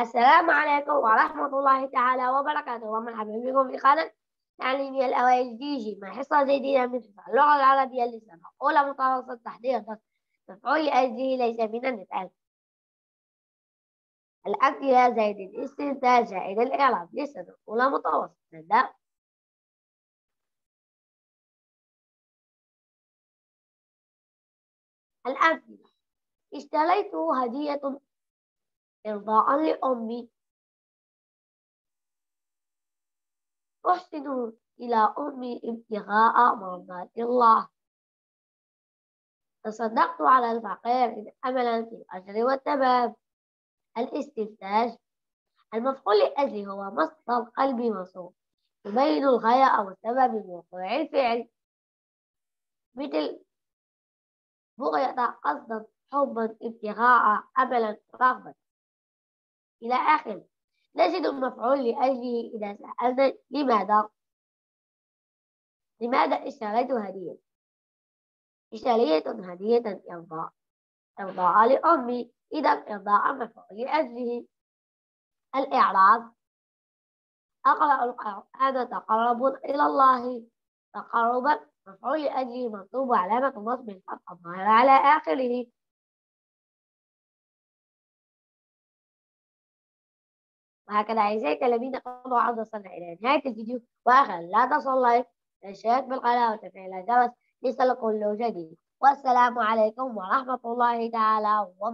السلام عليكم ورحمة الله تعالى وبركاته. ومرحبا بكم في قناة تعليمي الأوائل دي جي. مع حصة جديدة من اللغة العربية للسنة أولى متوسط تحضير مفعول لأجله ليس من النفعل. الأمثلة زائد الاستنتاج زائد الإعراب. للسنة أولى متوسط. نبدأ. الأمثلة اشتريت هدية إرضاء لأمي. أحسن إلى أمي ابتغاء مرضات الله. تصدقت على الفقير أملا في الأجر والتمام الاستنتاج المفعول لأجله هو مصدر قلب مصروف يبين الغاية أو سبب من وقوع الفعل. مثل بغية قصدا حبا ابتغاء أملا رغبة. إلى آخره. نجد المفعول لأجله إذا سألنا لماذا؟ لماذا اشتريت هدية؟ اشتريت هدية إرضاء. إرضاء لأمي. إذا إرضاء مفعول لأجله. الإعراب. أقرأ القرآن تقرب إلى الله. تقربا مفعول لأجله منصوب علامة نصب الفتحة الظاهرة على آخره. وهكذا أعزائي الذين قضوا عرض وصلنا إلى نهاية الفيديو وآخر لا تنسوا اللايك والاشتراك بالقناة وتفعيل الجرس ليصلكم كل جديد والسلام عليكم ورحمة الله تعالى وبركاته.